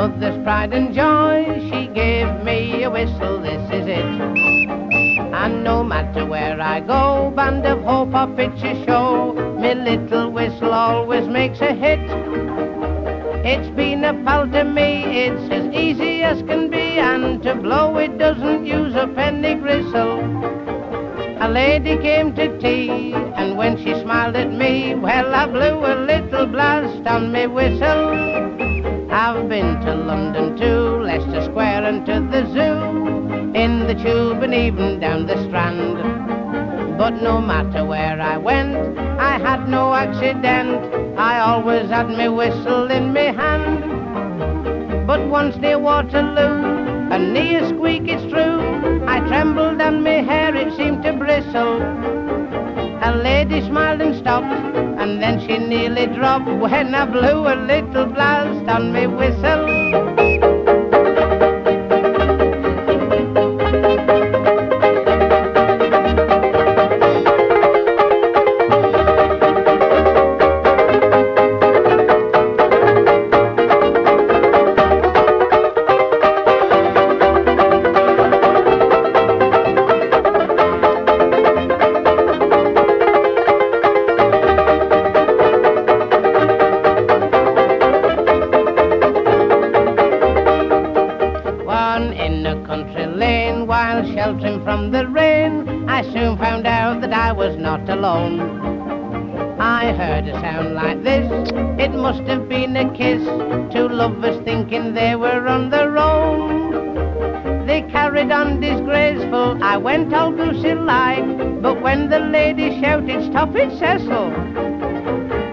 mother's pride and joy. She gave me a whistle, this is it. And no matter where I go, band of hope or picture show, me little whistle always makes a hit. It's been a pal to me, it's as easy as can be, and to blow it doesn't use a penny gristle. A lady came to tea, and when she smiled at me, well, I blew a little blast on me whistle. I've been to London too, Leicester Square and to the zoo, in the tube and even down the Strand. But no matter where I went, I had no accident. I always had me whistle in me hand. But once near Waterloo, and near squeak it's true, I trembled and me to. A lady smiled and stopped, and then she nearly dropped when I blew a little blast on me whistle. Country lane while sheltering from the rain, I soon found out that I was not alone. I heard a sound like this, it must have been a kiss, two lovers thinking they were on their own. They carried on disgraceful, I went all goosey like, but when the lady shouted, stop it, Cecil,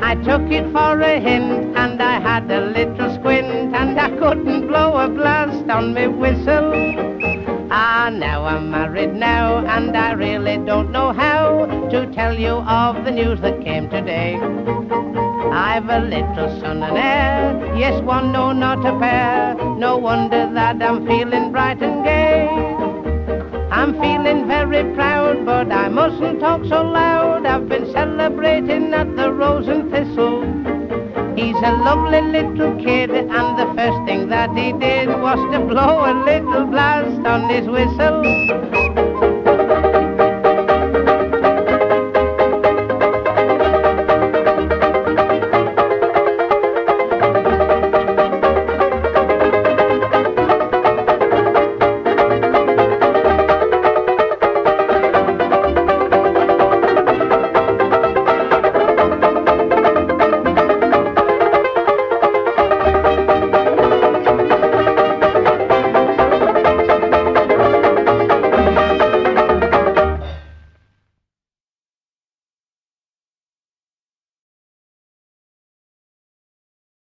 I took it for a hint, and I had a little squint, and I couldn't blow a blast on me whistle. Ah, now I'm married now, and I really don't know how to tell you of the news that came today. I've a little son and heir, yes, one, no, not a pair. No wonder that I'm feeling bright and gay. I'm feeling very proud, but I mustn't talk so loud. I've been celebrating at the Rose and Thistle. He's a lovely little kid, and the first thing that he did was to blow a little blast on his whistle.